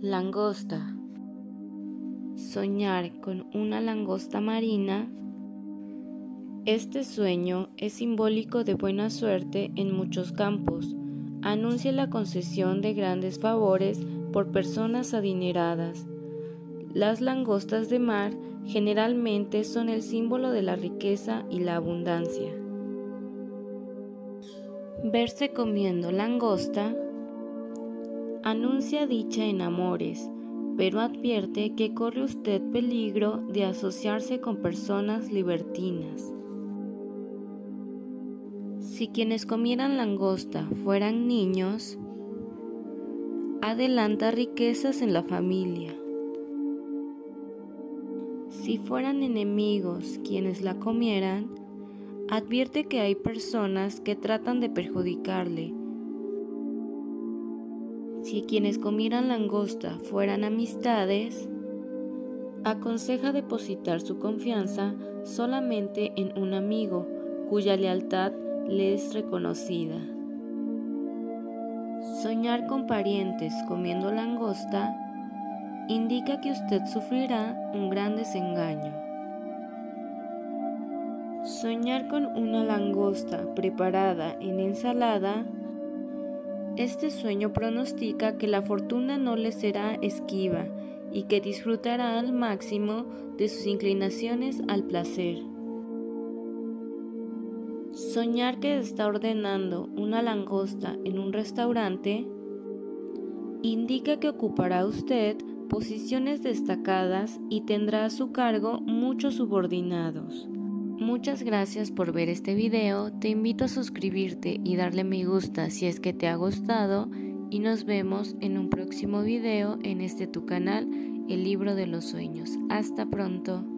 Langosta. Soñar con una langosta marina. Este sueño es simbólico de buena suerte en muchos campos. Anuncia la concesión de grandes favores por personas adineradas. Las langostas de mar generalmente son el símbolo de la riqueza y la abundancia. Verse comiendo langosta anuncia dicha en amores, pero advierte que corre usted peligro de asociarse con personas libertinas. Si quienes comieran langosta fueran niños, adelanta riquezas en la familia. Si fueran enemigos quienes la comieran, advierte que hay personas que tratan de perjudicarle si quienes comieran langosta fueran amistades, aconseja depositar su confianza solamente en un amigo cuya lealtad le es reconocida. Soñar con parientes comiendo langosta indica que usted sufrirá un gran desengaño. Soñar con una langosta preparada en ensalada este sueño pronostica que la fortuna no le será esquiva y que disfrutará al máximo de sus inclinaciones al placer. Soñar que está ordenando una langosta en un restaurante indica que ocupará usted posiciones destacadas y tendrá a su cargo muchos subordinados. Muchas gracias por ver este video, te invito a suscribirte y darle me gusta si es que te ha gustado y nos vemos en un próximo video en este tu canal, El Libro de los Sueños. Hasta pronto.